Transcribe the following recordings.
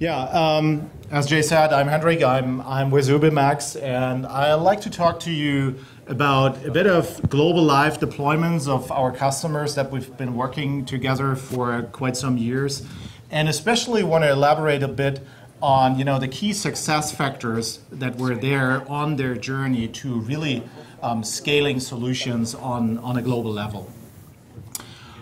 Yeah, um, as Jay said, I'm Hendrik. I'm, I'm with Ubimax, and I'd like to talk to you about a bit of global live deployments of our customers that we've been working together for quite some years, and especially want to elaborate a bit on you know the key success factors that were there on their journey to really um, scaling solutions on, on a global level.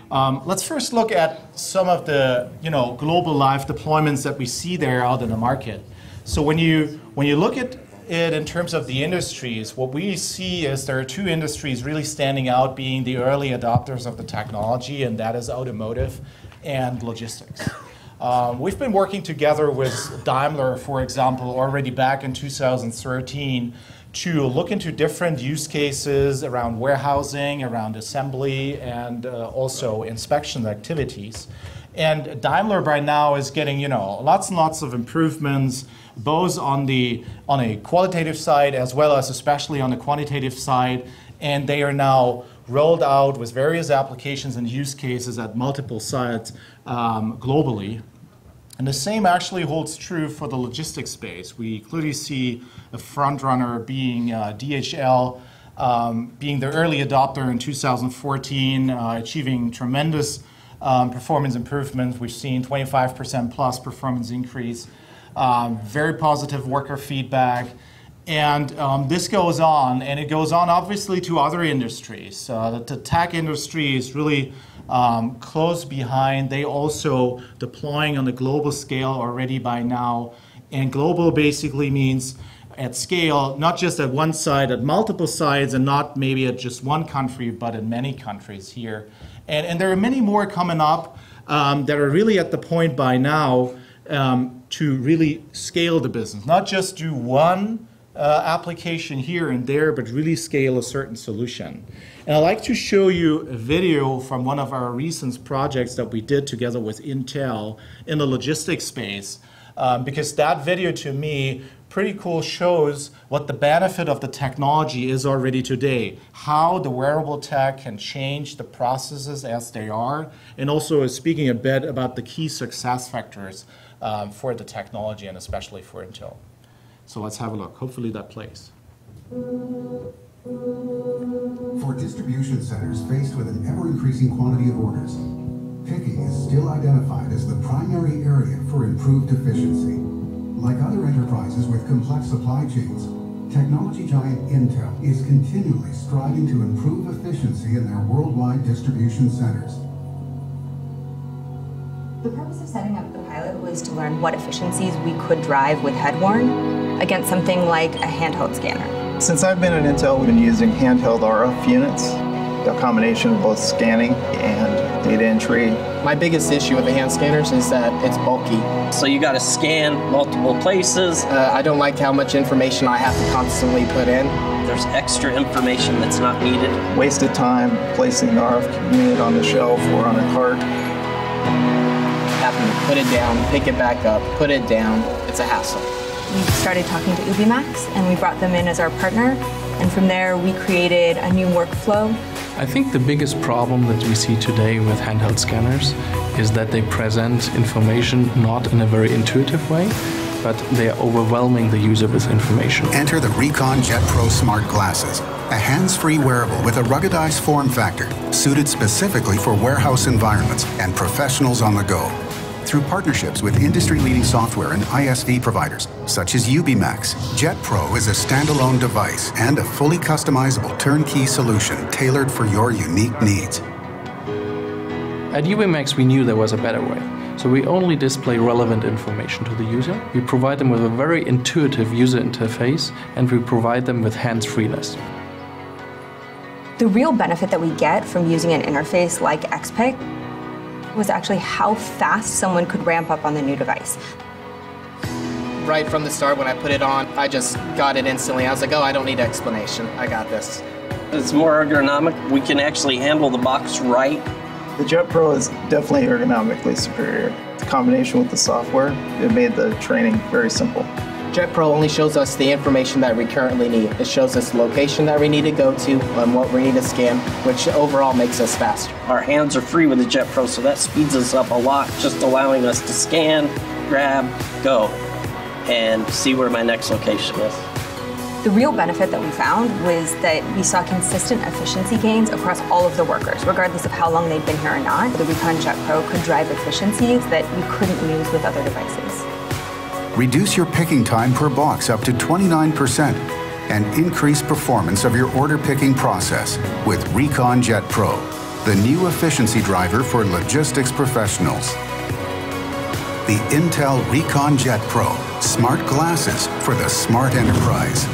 Um, let's first look at some of the you know global live deployments that we see there out in the market. So when you when you look at it in terms of the industries, what we see is there are two industries really standing out being the early adopters of the technology, and that is automotive and logistics. Um, we've been working together with Daimler, for example, already back in 2013 to look into different use cases around warehousing, around assembly, and uh, also inspection activities. And Daimler by now is getting, you know, lots and lots of improvements, both on the on a qualitative side as well as especially on the quantitative side. And they are now rolled out with various applications and use cases at multiple sites um, globally. And the same actually holds true for the logistics space. We clearly see a front runner being uh, DHL, um, being the early adopter in 2014, uh, achieving tremendous um, performance improvements. We've seen 25% plus performance increase, um, very positive worker feedback. And um, this goes on, and it goes on obviously to other industries. Uh, the, the tech industry is really um, close behind. They also deploying on a global scale already by now. And global basically means at scale, not just at one site, at multiple sites, and not maybe at just one country, but in many countries here. And, and there are many more coming up um, that are really at the point by now um, to really scale the business, not just do one uh, application here and there, but really scale a certain solution. And I'd like to show you a video from one of our recent projects that we did together with Intel in the logistics space, um, because that video to me pretty cool shows what the benefit of the technology is already today, how the wearable tech can change the processes as they are, and also is speaking a bit about the key success factors um, for the technology and especially for Intel. So let's have a look. Hopefully that plays. For distribution centers faced with an ever-increasing quantity of orders, picking is still identified as the primary area for improved efficiency. Like other enterprises with complex supply chains, technology giant Intel is continually striving to improve efficiency in their worldwide distribution centers. The purpose of setting up the pilot was to learn what efficiencies we could drive with head-worn against something like a handheld scanner. Since I've been at Intel, we've been using handheld RF units, a combination of both scanning and data entry. My biggest issue with the hand scanners is that it's bulky. So you got to scan multiple places. Uh, I don't like how much information I have to constantly put in. There's extra information that's not needed. Wasted time placing the RF unit on the shelf or on a cart having put it down, pick it back up, put it down. It's a hassle. We started talking to Ubimax and we brought them in as our partner. And from there, we created a new workflow. I think the biggest problem that we see today with handheld scanners is that they present information not in a very intuitive way, but they are overwhelming the user with information. Enter the Recon Jet Pro Smart Glasses, a hands-free wearable with a ruggedized form factor suited specifically for warehouse environments and professionals on the go through partnerships with industry-leading software and ISV providers, such as Ubimax. JetPro is a standalone device and a fully customizable turnkey solution tailored for your unique needs. At Ubimax, we knew there was a better way. So we only display relevant information to the user. We provide them with a very intuitive user interface, and we provide them with hands-freeness. The real benefit that we get from using an interface like xPick was actually how fast someone could ramp up on the new device. Right from the start when I put it on, I just got it instantly. I was like, oh, I don't need explanation. I got this. It's more ergonomic. We can actually handle the box right. The Jet Pro is definitely ergonomically superior. The combination with the software, it made the training very simple. JetPro only shows us the information that we currently need. It shows us the location that we need to go to and what we need to scan, which overall makes us faster. Our hands are free with the JetPro, so that speeds us up a lot, just allowing us to scan grab, go, and see where my next location is. The real benefit that we found was that we saw consistent efficiency gains across all of the workers, regardless of how long they'd been here or not. The Recon Jet Pro could drive efficiencies that you couldn't use with other devices. Reduce your picking time per box up to 29% and increase performance of your order picking process with Recon Jet Pro, the new efficiency driver for logistics professionals. The Intel Recon Jet Pro, smart glasses for the smart enterprise.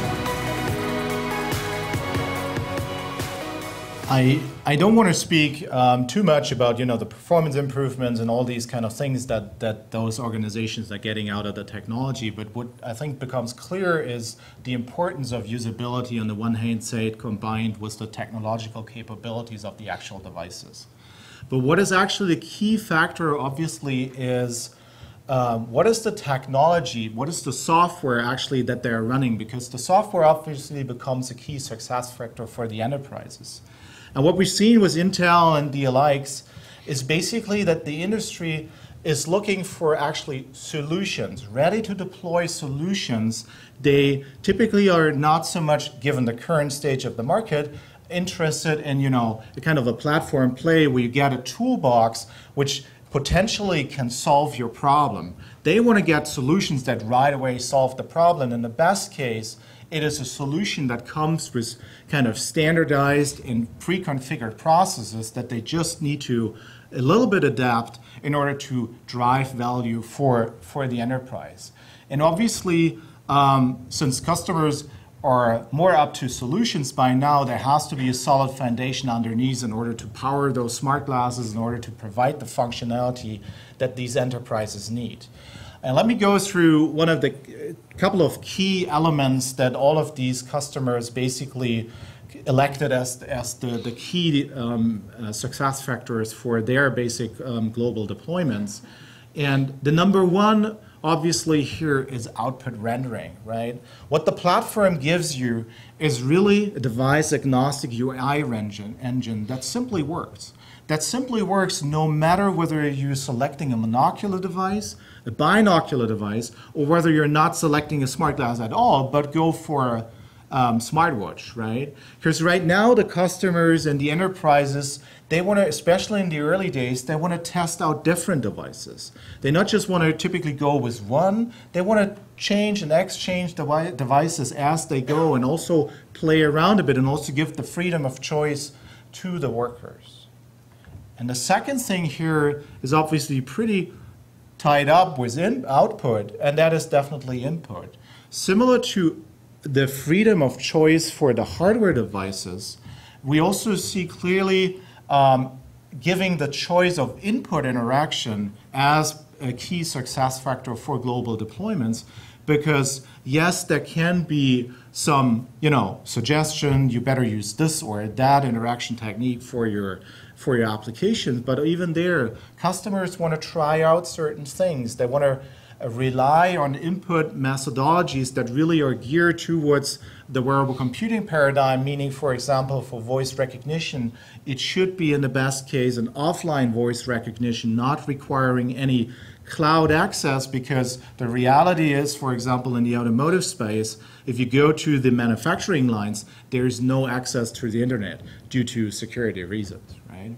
I, I don't want to speak um, too much about you know the performance improvements and all these kind of things that, that those organizations are getting out of the technology. But what I think becomes clear is the importance of usability on the one hand side combined with the technological capabilities of the actual devices. But what is actually the key factor, obviously, is um, what is the technology, what is the software actually that they're running? Because the software obviously becomes a key success factor for the enterprises. And what we've seen with Intel and the likes is basically that the industry is looking for actually solutions, ready to deploy solutions. They typically are not so much, given the current stage of the market, interested in you know a kind of a platform play where you get a toolbox which potentially can solve your problem. They want to get solutions that right away solve the problem. In the best case, it is a solution that comes with kind of standardized and pre-configured processes that they just need to a little bit adapt in order to drive value for, for the enterprise. And obviously, um, since customers are more up to solutions by now, there has to be a solid foundation underneath in order to power those smart glasses, in order to provide the functionality that these enterprises need. And let me go through one of the couple of key elements that all of these customers basically elected as, as the, the key um, uh, success factors for their basic um, global deployments. And the number one, obviously, here is output rendering, right? What the platform gives you is really a device agnostic UI engine, engine that simply works. That simply works no matter whether you're selecting a monocular device a binocular device, or whether you're not selecting a smart glass at all, but go for a um, smartwatch, right? Because right now the customers and the enterprises, they want to, especially in the early days, they want to test out different devices. They not just want to typically go with one, they want to change and exchange devi devices as they go and also play around a bit and also give the freedom of choice to the workers. And the second thing here is obviously pretty tied up with in output, and that is definitely input. Similar to the freedom of choice for the hardware devices, we also see clearly um, giving the choice of input interaction as a key success factor for global deployments because yes there can be some you know suggestion you better use this or that interaction technique for your for your applications. But even there, customers want to try out certain things. They want to uh, rely on input methodologies that really are geared towards the wearable computing paradigm, meaning, for example, for voice recognition, it should be in the best case an offline voice recognition, not requiring any cloud access because the reality is, for example, in the automotive space, if you go to the manufacturing lines, there is no access to the internet due to security reasons. Right?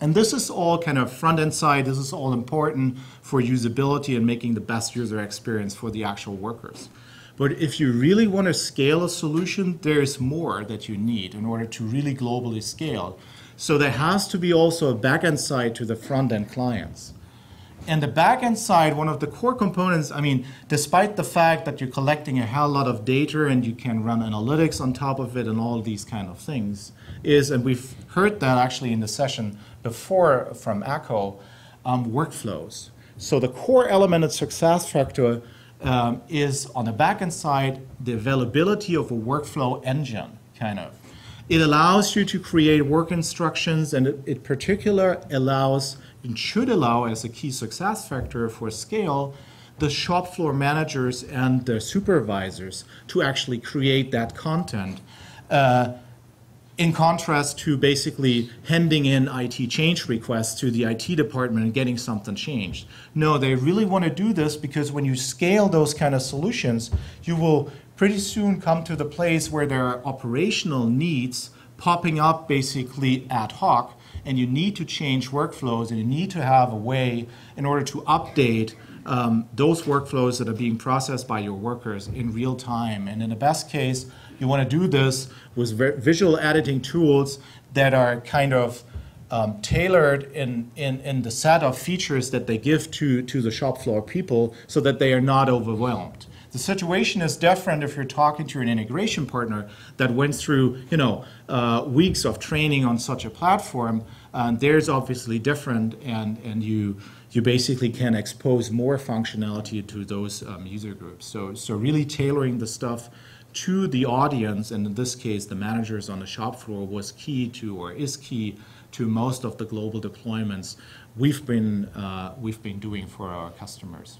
And this is all kind of front end side, this is all important for usability and making the best user experience for the actual workers. But if you really want to scale a solution, there's more that you need in order to really globally scale. So there has to be also a backend side to the front end clients. And the backend side, one of the core components, I mean, despite the fact that you're collecting a hell lot of data and you can run analytics on top of it and all these kind of things, is, and we've heard that actually in the session before from AGCO, um, workflows. So the core element of success factor um, is on the backend side, the availability of a workflow engine, kind of. It allows you to create work instructions and it, it particular allows and should allow as a key success factor for scale the shop floor managers and the supervisors to actually create that content. Uh, in contrast to basically handing in IT change requests to the IT department and getting something changed. No, they really want to do this because when you scale those kind of solutions, you will pretty soon come to the place where there are operational needs popping up basically ad hoc, and you need to change workflows and you need to have a way in order to update um, those workflows that are being processed by your workers in real time. And in the best case, you want to do this with visual editing tools that are kind of um, tailored in, in, in the set of features that they give to, to the shop floor people so that they are not overwhelmed. The situation is different if you're talking to an integration partner that went through, you know, uh, weeks of training on such a platform. And there's obviously different, and, and you you basically can expose more functionality to those um, user groups. So, so really tailoring the stuff to the audience, and in this case, the managers on the shop floor, was key to or is key to most of the global deployments we've been uh, we've been doing for our customers.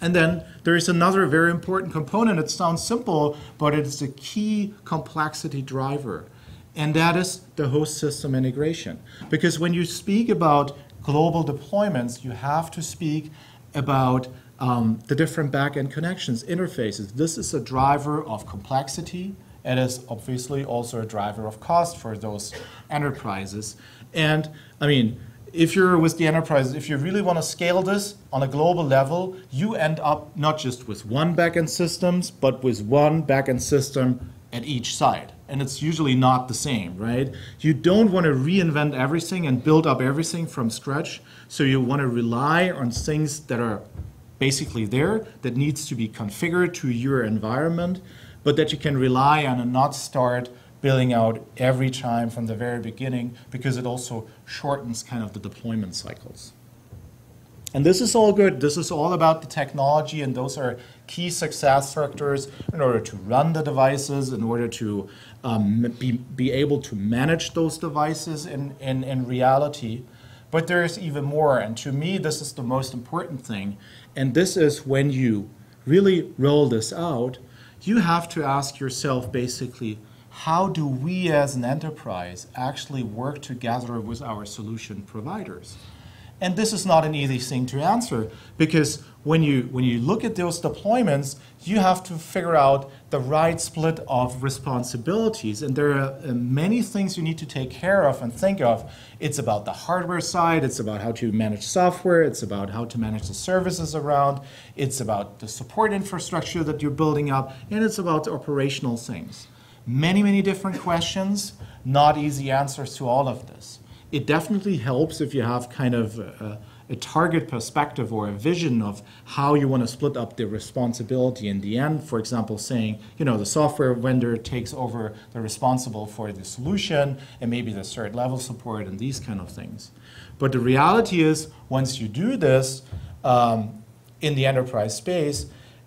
And then there is another very important component. It sounds simple, but it is a key complexity driver, and that is the host system integration. Because when you speak about global deployments, you have to speak about um, the different backend connections, interfaces. This is a driver of complexity. It is obviously also a driver of cost for those enterprises. And I mean, if you're with the enterprise, if you really want to scale this on a global level, you end up not just with one backend systems, but with one backend system at each side. And it's usually not the same, right? You don't want to reinvent everything and build up everything from scratch. So you want to rely on things that are basically there that needs to be configured to your environment, but that you can rely on and not start building out every time from the very beginning because it also shortens kind of the deployment cycles. And this is all good. This is all about the technology, and those are key success factors in order to run the devices, in order to um, be, be able to manage those devices in, in, in reality. But there is even more, and to me, this is the most important thing. And this is when you really roll this out, you have to ask yourself basically, how do we as an enterprise actually work together with our solution providers? And this is not an easy thing to answer because when you, when you look at those deployments, you have to figure out the right split of responsibilities. And there are uh, many things you need to take care of and think of. It's about the hardware side, it's about how to manage software, it's about how to manage the services around, it's about the support infrastructure that you're building up, and it's about the operational things. Many, many different questions, not easy answers to all of this it definitely helps if you have kind of a, a, target perspective or a vision of how you want to split up the responsibility in the end. For example, saying, you know, the software vendor takes over the responsible for the solution and maybe the third level support and these kind of things. But the reality is, once you do this um, in the enterprise space,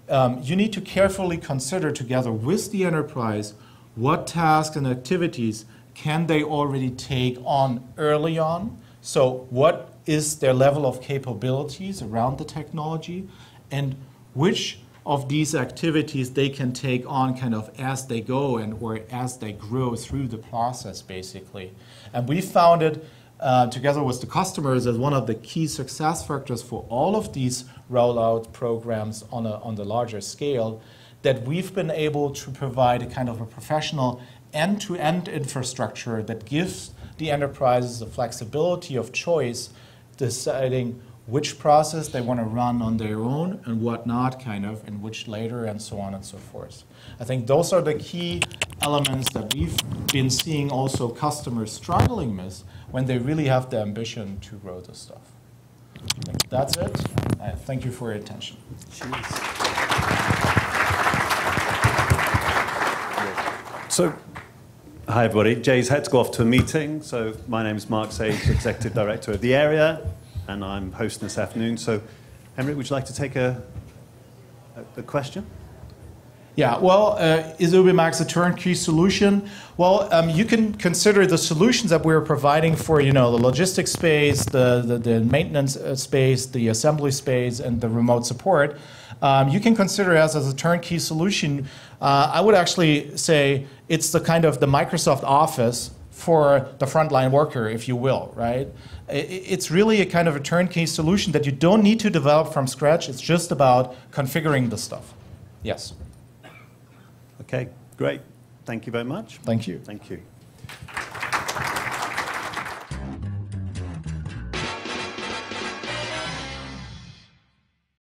um, you need to carefully consider together with the enterprise what tasks and activities can they already take on early on? So, what is their level of capabilities around the technology, and which of these activities they can take on kind of as they go and or as they grow through the process, basically. And we found it uh, together with the customers as one of the key success factors for all of these rollout programs on, a, on the larger scale that we've been able to provide a kind of a professional end-to-end infrastructure that gives the enterprises the flexibility of choice deciding which process they want to run on their own and what not, kind of, and which later, and so on and so forth. I think those are the key elements that we've been seeing also customers struggling with when they really have the ambition to grow this stuff. That's it. thank you for your attention. So Hi, everybody. Jay's had to go off to a meeting. So, my name is Mark Sage, Executive Director of the AREA, and I'm hosting this afternoon. So, Henrik, would you like to take a, a, a question? Yeah, well, uh, is Ubimax a turnkey solution? Well, um, you can consider the solutions that we're providing for, you know, the logistics space, the, the, the maintenance uh, space, the assembly space, and the remote support um, you can consider us as a turnkey solution. Uh, I would actually say it's the kind of the Microsoft Office for the frontline worker, if you will, right? I- i- It's really a kind of a turnkey solution that you don't need to develop from scratch. It's just about configuring the stuff. Yes. Okay, great. Thank you very much. Thank you. Thank you.